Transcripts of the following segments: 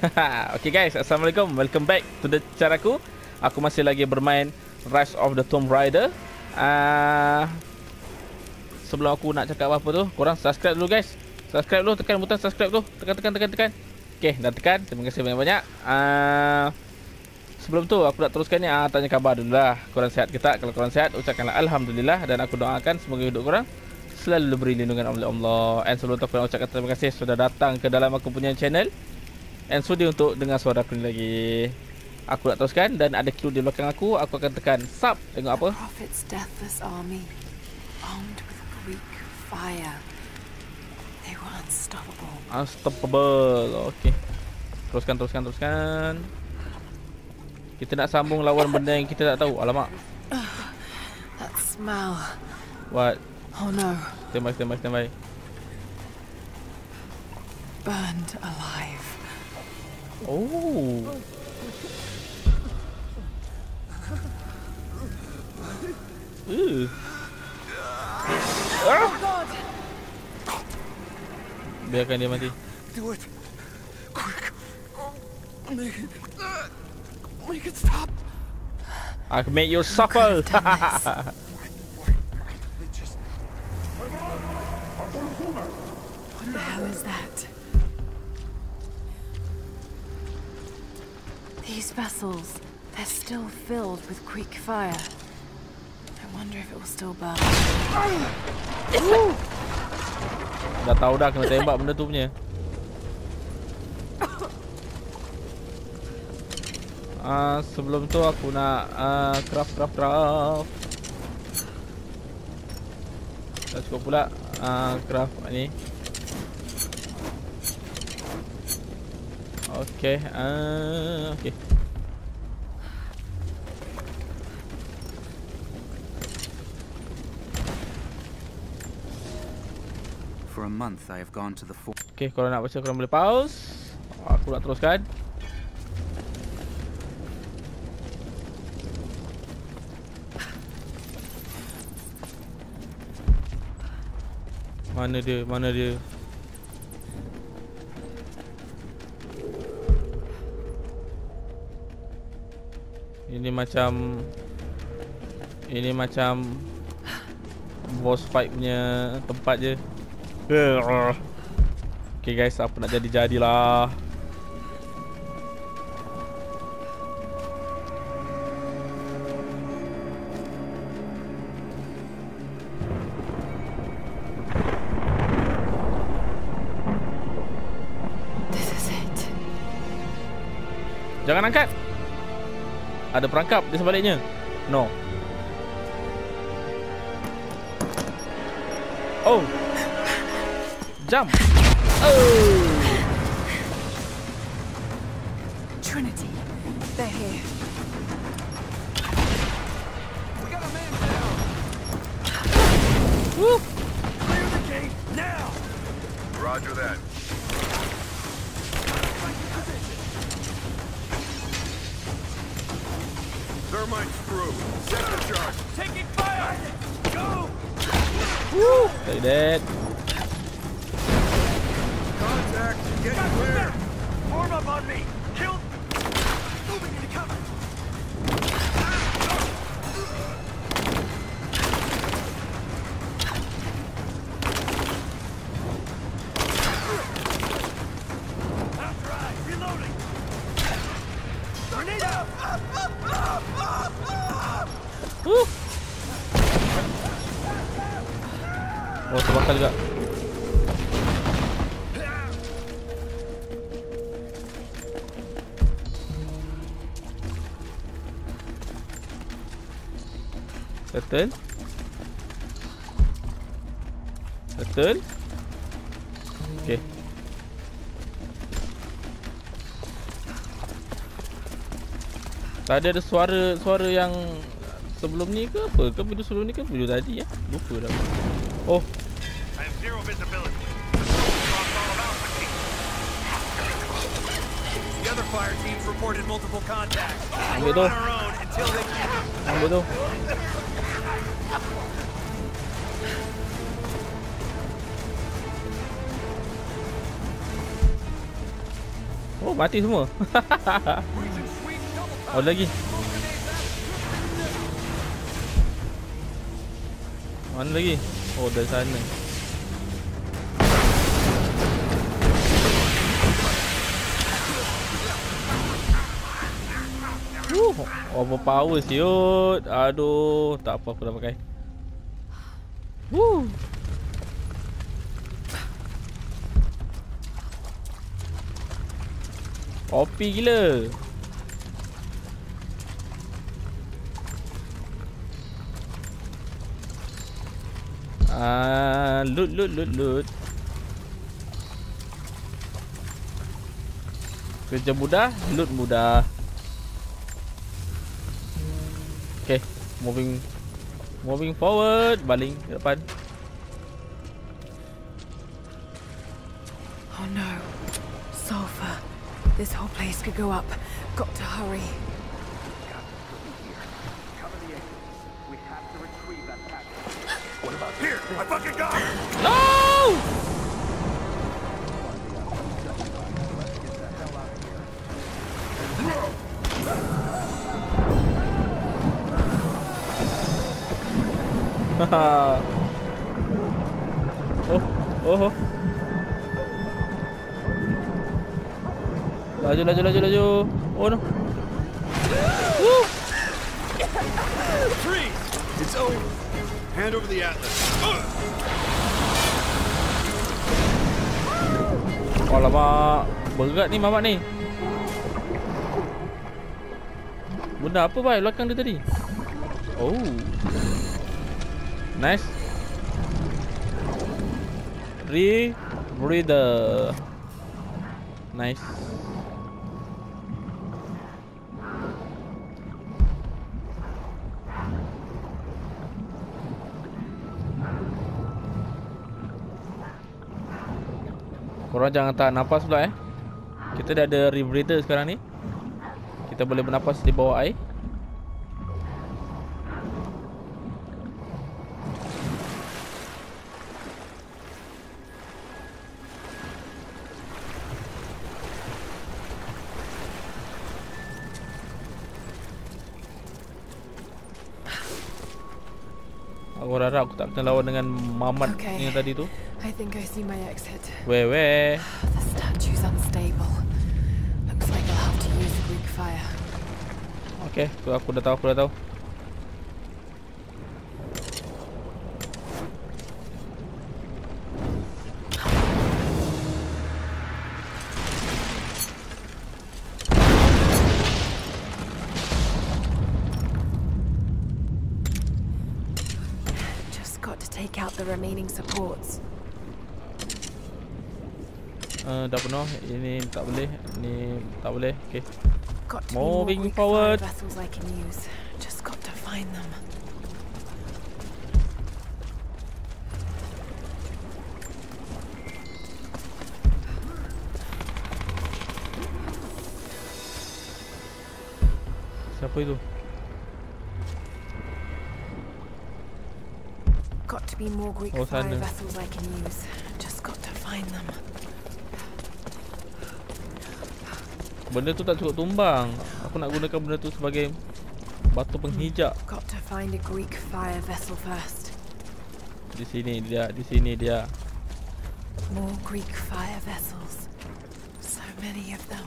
okay guys, Assalamualaikum. Welcome back to the channel aku. Aku masih lagi bermain Rise of the Tomb Raider. Uh, sebelum aku nak cakap apa-apa tu, korang subscribe dulu guys. Subscribe dulu, tekan butang subscribe tu. Tekan, tekan, tekan, tekan. Okay, dah tekan. Terima kasih banyak-banyak. Uh, sebelum tu, aku nak teruskan ni. Uh, tanya khabar dulu lah. Korang sihat ke tak? Kalau korang sihat, ucapkanlah Alhamdulillah. Dan aku doakan semoga hidup korang selalu diberi lindungan oleh Allah. And sebelum tu, aku nak ucapkan terima kasih sudah datang ke dalam aku punya channel. And sudi untuk dengar suara aku ni lagi. Aku nak teruskan dan ada clue di belakang aku. Aku akan tekan sub. Tengok apa? Prophet's deathless army Armed with Greek fire. They were unstoppable. Unstoppable. Okay. Teruskan, teruskan, teruskan. Kita nak sambung lawan benda yang kita tak tahu. Alamak. That smell. What? Oh no. Stand by, stand by, stand by. Burned alive Oh. Uh. Ah. Biarkan dia mati. Do it. Quick. Make it. Make it stop. I can make you suffer. These vessels, they're still filled with Greek fire. I wonder if it will still burn. dah tahu dah kena tembak benda tu punya. Ah, uh, sebelum tu aku nak uh, craft craft craft. Dah cukup pula uh, craft ni. Okay, uh, okay. Month I have gone to the fort. Okay, kalau nak baca korang boleh pause. Aku nak teruskan. Mana dia? Mana dia? Ini macam Ini macam Boss fight punya tempat je Okay guys, apa nak jadi-jadilah. This is it. Jangan angkat. Ada perangkap di sebaliknya. No. Oh Jump Oh Trinity, they're here. Okay Tadi ada suara suara yang sebelum ni ke apa? Ke video sebelum ni ke video tadi ya? Lupa dah. Oh, I have zero visibility. Lost all about my team. The other fire teams reported multiple contacts. ambil tu. Ambil tu. Oh, mati semua. oh, lagi. Mana lagi? Oh, dari sana. Uh, overpower siut. Aduh, tak apa aku dah pakai. Woo. OP gila. Ah, loot loot loot loot. Kerja mudah, loot mudah. Okay, moving moving forward, baling ke depan. Place could go up. Got to hurry. Laju, laju, laju. Oh no. Woo! Freeze! It's over. Hand over the atlas. Ugh! Alamak Berat ni mamat ni Benda apa bai belakang dia tadi Oh Nice Re Breather Nice Korang jangan tahan nafas pula eh. Kita dah ada rebreather sekarang ni. Kita boleh bernafas di bawah air harap aku tak kena lawan dengan mamat Okay. yang tadi tu I think I see my exit. Where where The statue's unstable. Looks like I'll have to use the Greek fire. Okay, aku, aku dah tahu, aku dah tahu. Penuh. Ini tak boleh. Ini tak boleh. Okay. Moving forward. Just got to find them. Siapa itu? Got to be more Greek Oh, fire vessels I can use. Just got to find them. Benda tu tak cukup tumbang. Aku nak gunakan benda tu sebagai batu penghijak. Got to find a Greek fire vessel first. Di sini dia, di sini dia. More Greek fire vessels. So many of them.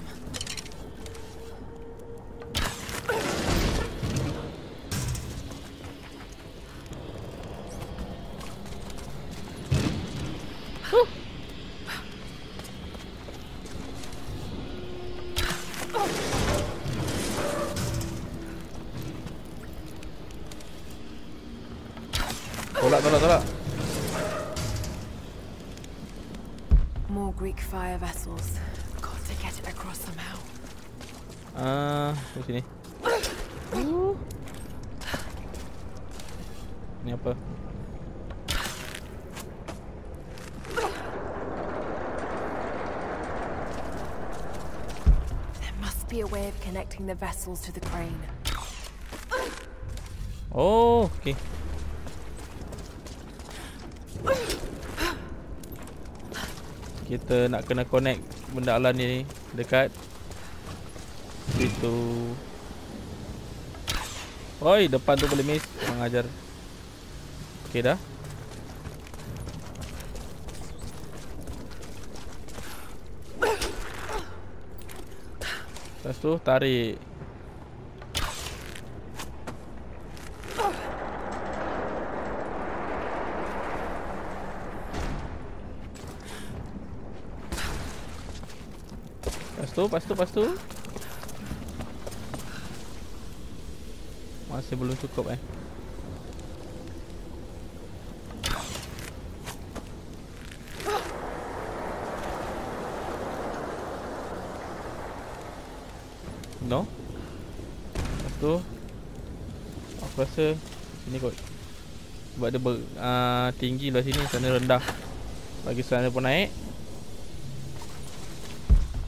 Vessels to the crane. Oh, okey. Kita nak kena connect benda alam ni Dekat Situ Oi, depan tu boleh miss Mengajar Okay dah Lepas tu tarik. Lepas tu, lepas tu, lepas tu. Masih belum cukup eh No Lepas tu Aku rasa Sini kot Sebab dia ber, uh, tinggi lah sini Sana rendah Bagi sana pun naik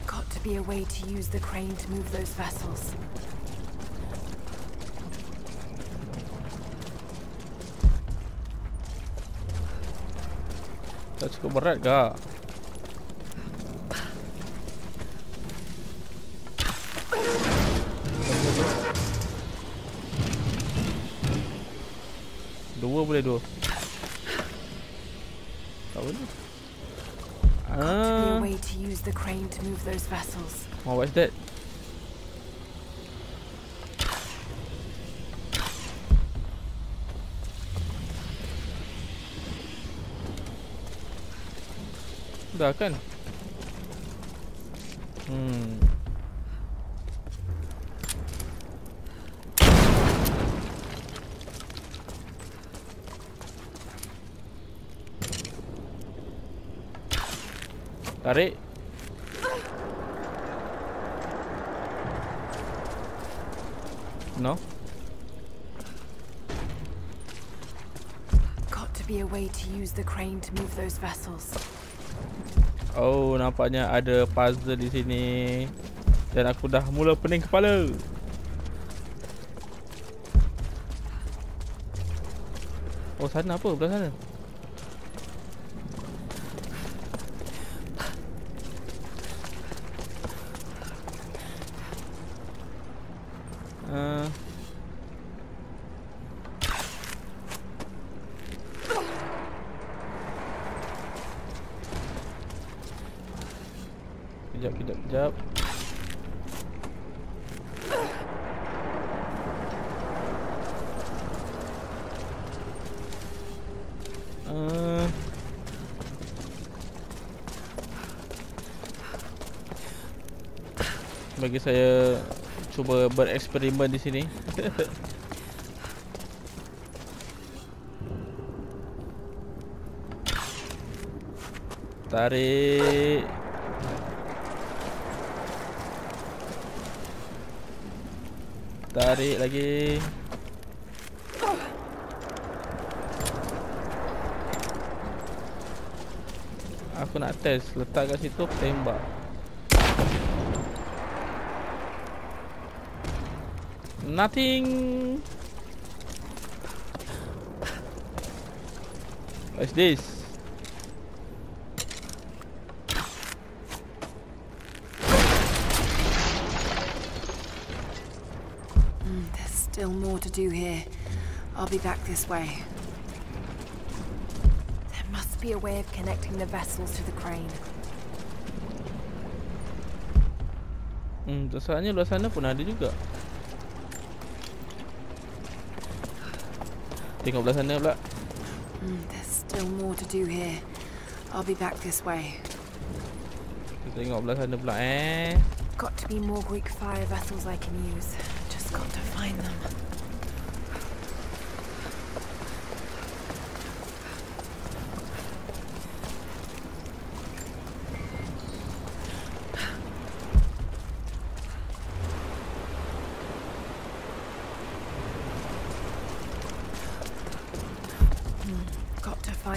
Got to be a way to use the crane to move those vessels. Tak cukup berat ke? Boleh dua. Tak boleh. Got to be a Ah, way to use the crane to move those vessels. oh, what's that? Dah kan? Tarik. No. Got to be a way to use the crane to move those vessels. Oh, nampaknya ada puzzle di sini. Dan aku dah mula pening kepala. Oh, sana apa? Belah sana. Bereksperimen di sini. Tarik. Tarik lagi. Aku nak test letak kat situ tembak. Nothing. What's this? Mm, there's still more to do here. I'll be back this way. There must be a way of connecting the vessels to the crane. Hmm, rasanya luar sana pun ada juga. Tengok belah sana pula. Mm, there's still more to do here. I'll be back this way. Kita tengok belah sana pula eh. Got to be more Greek fire vessels I can use. Just got to find them.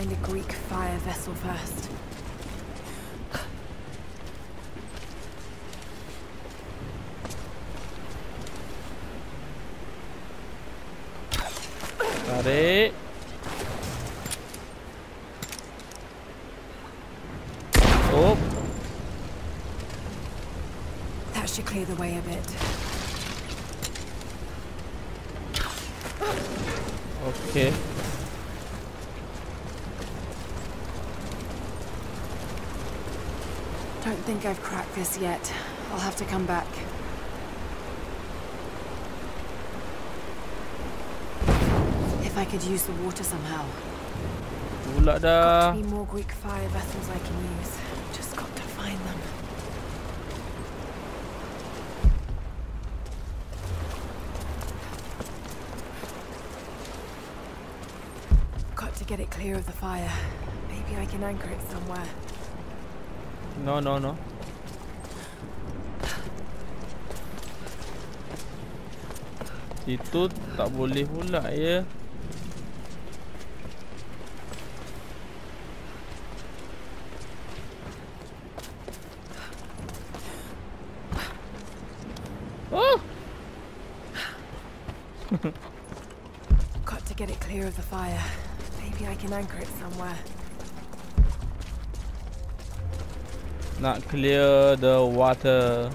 Got to find a Greek fire vessel first. This yet. I'll have to come back. If I could use the water somehow. Got to be more Greek fire vessels I can use. Just got to find them. Got to get it clear of the fire. Maybe I can anchor it somewhere. No, no, no. Itu tak boleh pula ya. Oh, Got to get it clear of the fire. Maybe I can anchor it somewhere. nak clear the water.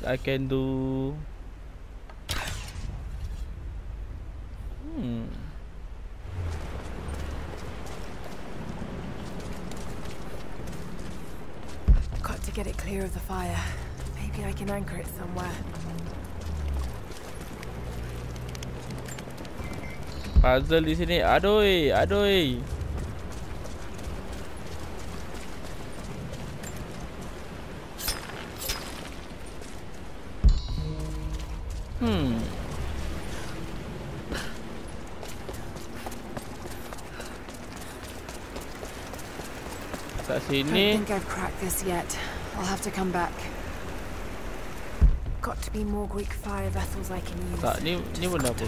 What I can do? Hmm. Got to get it clear of the fire. Maybe I can anchor it somewhere. Puzzle di sini. Aduh, aduh. Hmm. Kat Don't think I've cracked this yet. I'll have to come back. Got to be more Greek fire vessels I can use. Tak, ni ni benda apa?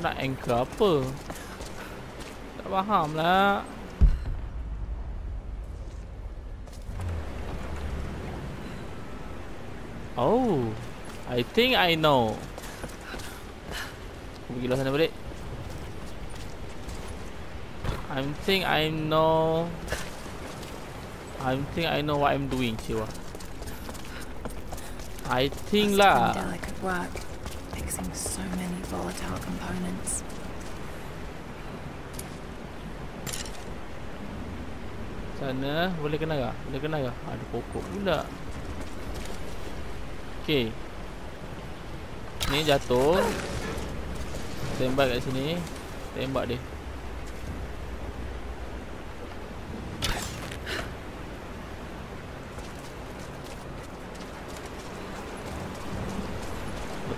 Nak anchor apa? Tak faham lah. Oh, I think I know. Aku pergi sana balik. I think I know. I think I know what I'm doing, Siwa. I think lah. Fixing so many volatile components. Sana boleh kena kah? Boleh kena kah? Ada pokok pula. Okey. Ni jatuh. Tembak kat sini. Tembak dia.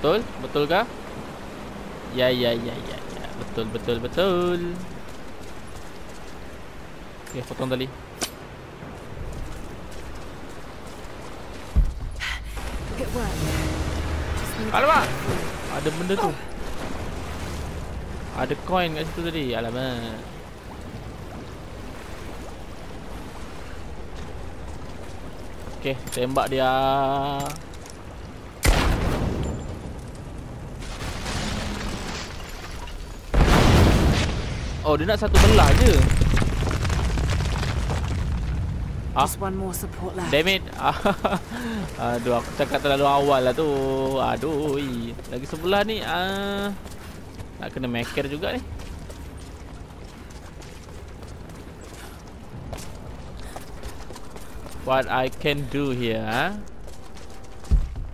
Betul? Betul kah? Ya ya ya ya ya. Betul betul betul. Okey, potong tali. Alamak! Ada benda tu. Ada coin kat situ tadi. Alamak. Okey, tembak dia. Oh, dia nak satu belah je. Ah. Just one more support left. Damn it. Aduh, aku cakap terlalu awal lah tu. Aduh. Lagi sebelah ni ah nak kena maker juga ni. What I can do here, ah?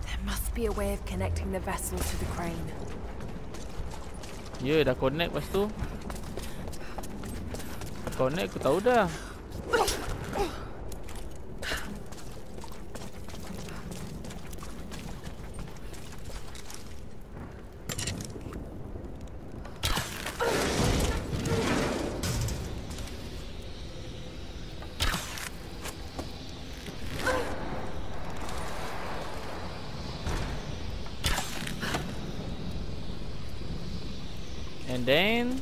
There must be a way of connecting the vessel to the crane. Ya, dah connect lepas tu. Kone aku tahu dah. And then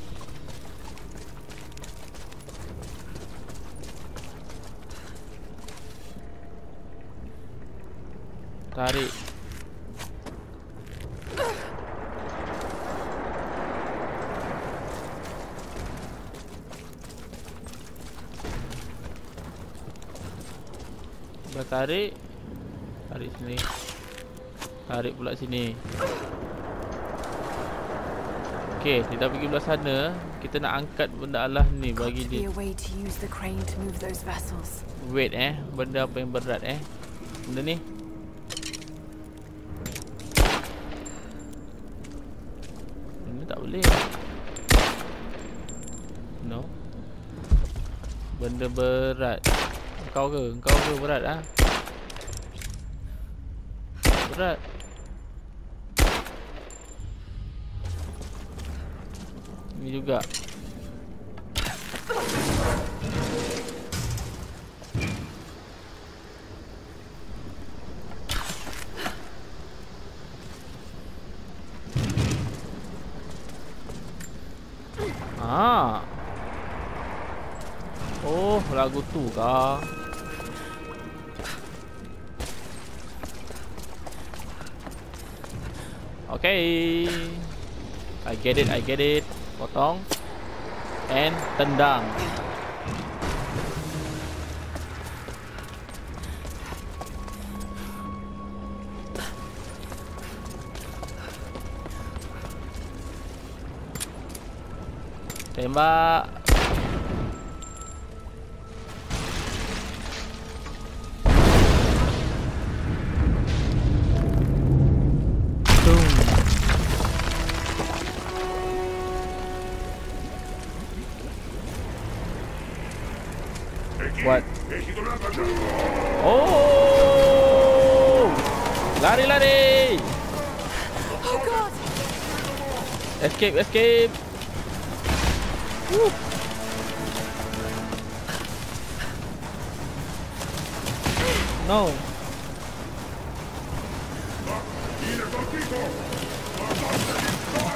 tarik. Tarik sini. Tarik pula sini. Okay, kita dah pergi belah sana. Kita nak angkat benda Allah ni bagi dia. Weight eh. Benda apa yang berat eh? Benda ni? Ini tak boleh. No. Benda berat. Kau ke? Kau ke berat ah? Berat Ini juga Ah. Oh, lagu tu kah? Okay. I get it, I get it. Potong. And tendang. Tembak. What? Oh! Lari lari! Escape escape! Woo. No.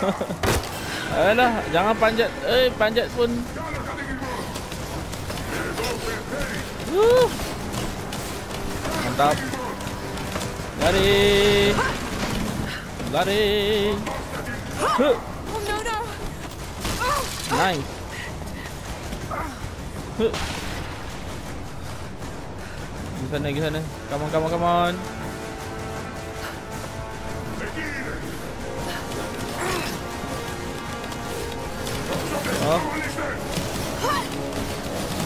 Alah, jangan panjat. Eh, panjat pun. Mantap. Lari. Lari. Huh. Nice. Huh. Di sana. Come on, come on, come on.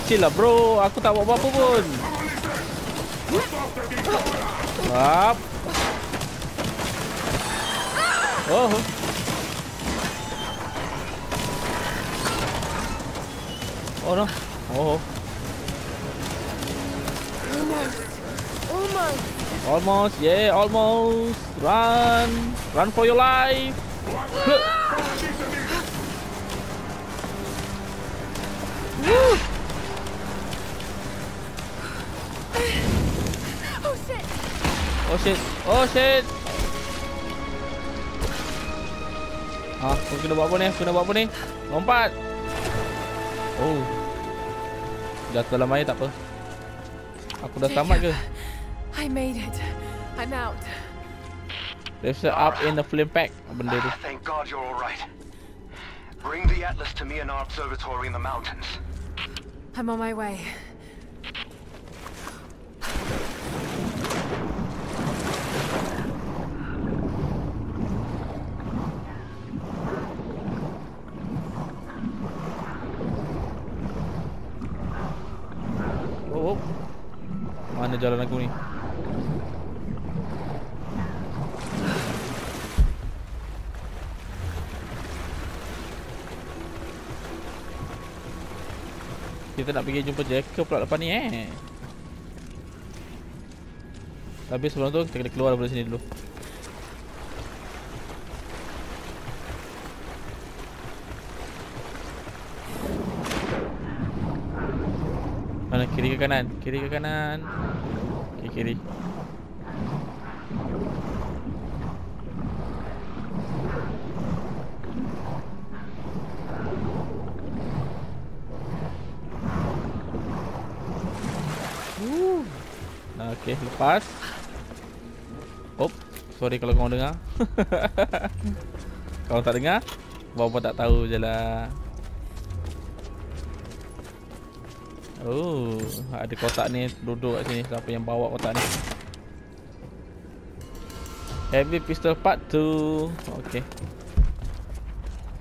Chill lah bro, aku tak buat apa-apa pun. Up. Oh. Oh no. Oh. Almost! Almost! Yeah, almost. Run. Run for your life. Woo. Oh shit. Oh shit. Ah, aku kena buat apa ni? Aku kena buat apa ni? Lompat. Oh. Jatuh dalam air tak apa. Aku dah selamat ke? I made it. I'm out. There's a up in the flame pack. Benda tu. Thank God you're all right. Bring the Atlas to me and our observatory in the mountains. I'm on my way. Oh, oh. Mana jalan aku ni? Kita nak pergi jumpa Jacob pula depan ni eh. Tapi sebelum tu kita kena keluar daripada sini dulu. Mana kiri ke kanan? Kiri ke kanan? kiri. Okay, lepas. Oh, Sorry kalau kau dengar. Kau tak dengar? Bapak tak tahu je lah. Oh, ada kotak ni duduk kat sini. Siapa yang bawa kotak ni? Heavy pistol part 2. Okey.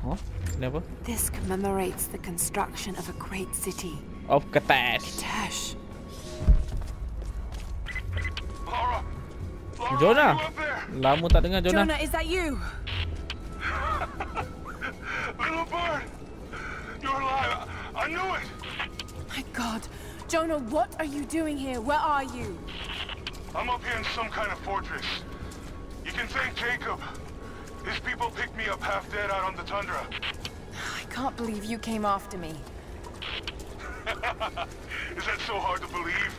Oh, ni apa? This commemorates the construction of a great city, Of Katash. Tash. Laura! Laura, Jonah. Lama tak dengar Jonah. Jonah, is that you? Little bird! You're alive! I knew it! God. Jonah, what are you doing here? Where are you? I'm up here in some kind of fortress. You can thank Jacob. His people picked me up half dead out on the tundra. I can't believe you came after me. Is that so hard to believe?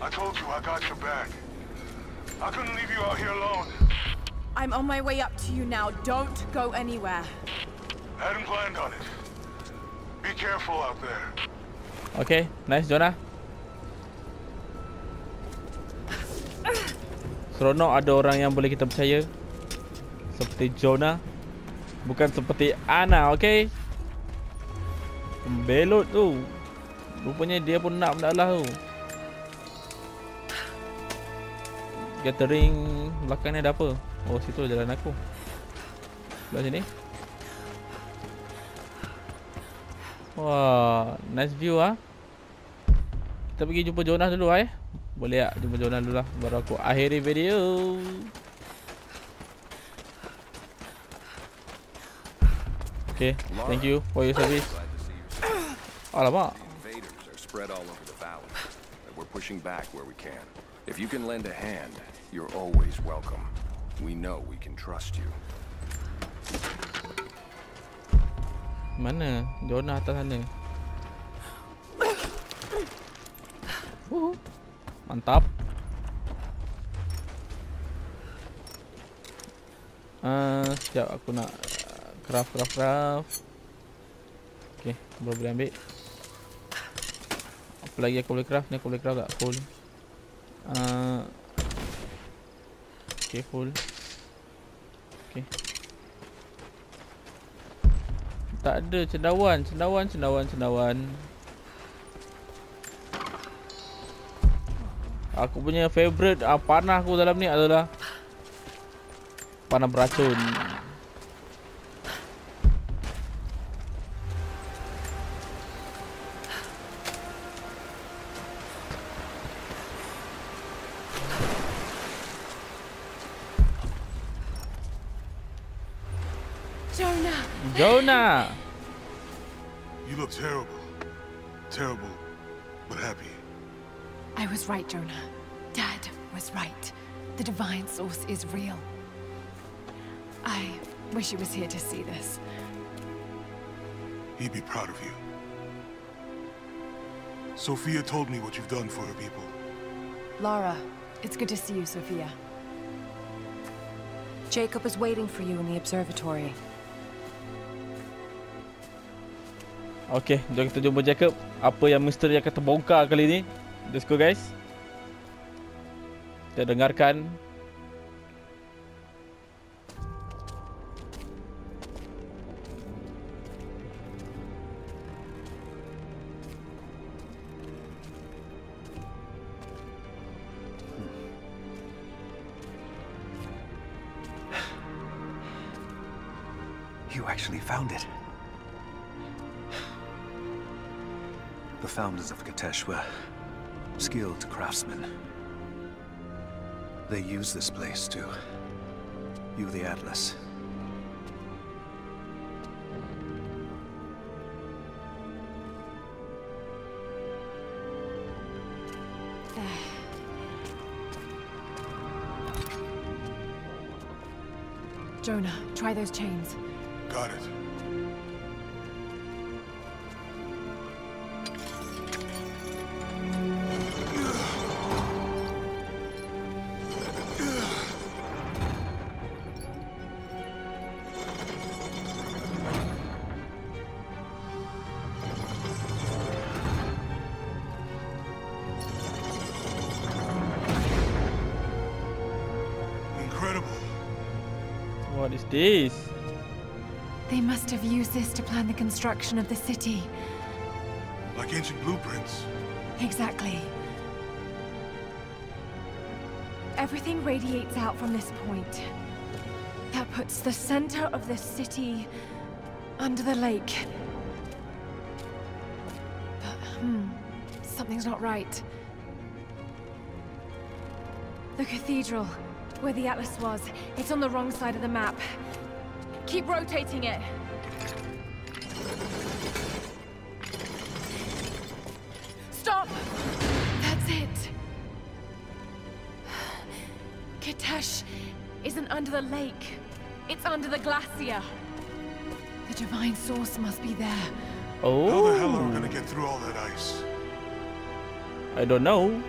I told you I got your back. I couldn't leave you out here alone. I'm on my way up to you now. Don't go anywhere. Hadn't planned on it. Be careful out there. Okay, nice Jonah. Seronok ada orang yang boleh kita percaya. Seperti Jonah. Bukan seperti Ana, okay? Belot tu. Rupanya dia pun nak mendalah tu. Gathering belakang ni ada apa? Oh, situ jalan aku. Sebelah sini. Wah, nice view ah. Kita pergi jumpa Jonas dulu eh. Boleh tak jumpa Jonas dulu lah baru aku akhiri video. Okay, thank you for your service. Alamak. Spread all over the valley, we're pushing back where we can. If you can lend a hand, you're always welcome. We know we can trust you. Mana? Jonas atas sana. Uhuh. Mantap. Uh, sekejap aku nak uh, craft craft craft. Okay, baru boleh ambil. Apa lagi aku boleh craft? Ni aku boleh craft tak? Full. Uh, okay, full. Okay. Tak ada cendawan, cendawan, cendawan, cendawan. Aku punya favorite uh, panah aku dalam ni adalah panah beracun. He'd be proud of you. Sophia told me what you've done for her people. Lara, it's good to see you, Sophia. Jacob is waiting for you in the observatory. Okay, jom kita jumpa Jacob. Apa yang misteri yang akan terbongkar kali ni? Let's go guys. Kita dengarkan. Founders of Katesh were skilled craftsmen. They used this place to view the Atlas. Jonah, try those chains. Got it. This? They must have used this to plan the construction of the city. Like ancient blueprints. Exactly. Everything radiates out from this point. That puts the center of the city under the lake. But, hmm, something's not right. The cathedral, where the Atlas was, it's on the wrong side of the map. Keep rotating it. Stop! That's it. Kitesh isn't under the lake. It's under the glacier. The divine source must be there. Oh. How the hell are we gonna get through all that ice? I don't know.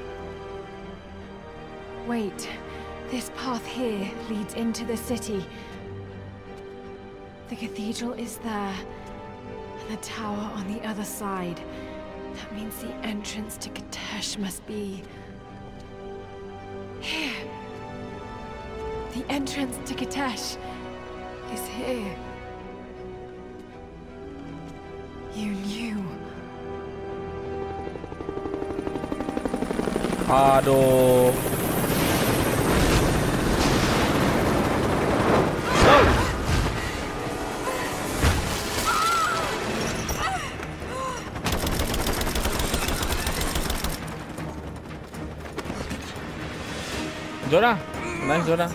Wait, this path here leads into the city. The cathedral is there, and the tower on the other side. That means the entrance to Katesh must be... here. The entrance to Katesh is here. You knew. Aduh. Zona. Nice zona.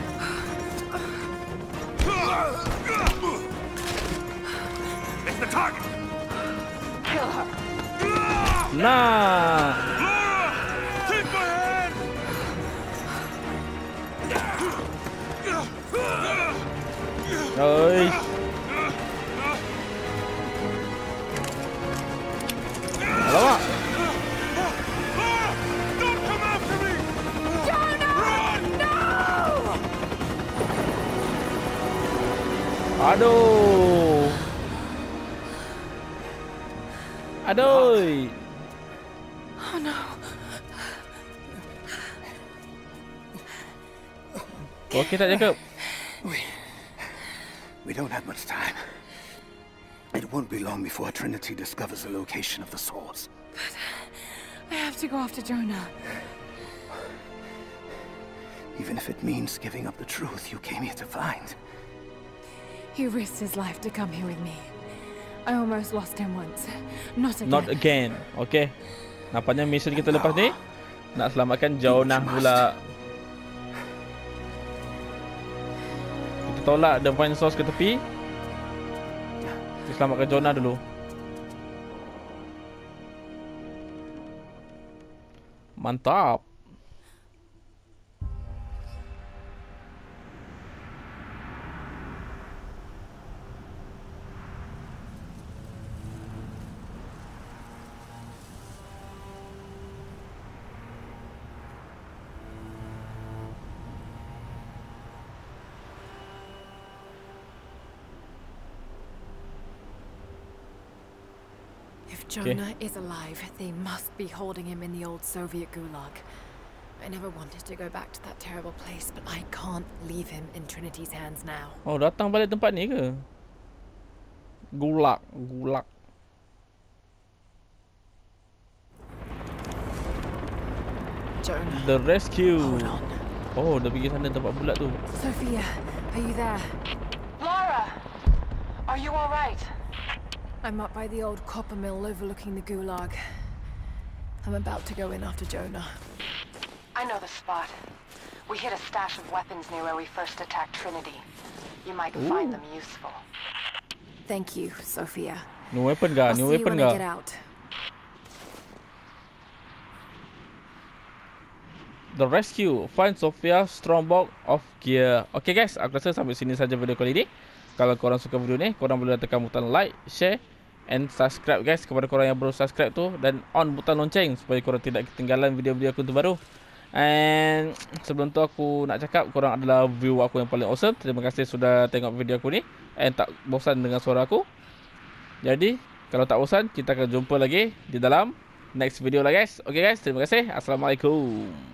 It's the target! Nah. Aduh. Aduh. Oh no. Okey tak Jacob? We don't have much time. It won't be long before Trinity discovers the location of the source. But I have to go after Jonah. Even if it means giving up the truth you came here to find. He risked his life to come here with me. I almost lost him once. Not again. Not again. Okey. Nampaknya mission kita lepas ni nak selamatkan Jonah pula. Kita tolak Divine Source ke tepi. Kita selamatkan Jonah dulu. Mantap. Jonah is alive, they must be holding him in the old Soviet gulag. I never wanted to go back to that terrible place, but I can't leave him in Trinity's hands now. Oh, datang balik tempat ni ke? Gulak, gulak. Jonah, The rescue. hold on. Oh, dah pergi sana tempat bulat tu. Sophia, are you there? Lara! Are you alright? I'm up by the old copper mill overlooking the gulag. I'm about to go in after Jonah. I know the spot. We hid a stash of weapons near where we first attacked Trinity. You might find them useful. Thank you, Sophia. New weapon kah? I'll New weapon when I get out. The Rescue Find Sophia Strongbox of Gear Okay guys, aku rasa sampai sini saja video kali ni Kalau korang suka video ni, korang boleh tekan butang like, share And subscribe guys kepada korang yang baru subscribe tu. Dan on butang lonceng supaya korang tidak ketinggalan video-video aku terbaru And sebelum tu aku nak cakap korang adalah view aku yang paling awesome. Terima kasih sudah tengok video aku ni. And tak bosan dengan suara aku. Jadi, kalau tak bosan, kita akan jumpa lagi di dalam next video lah guys. Okay guys, terima kasih. Assalamualaikum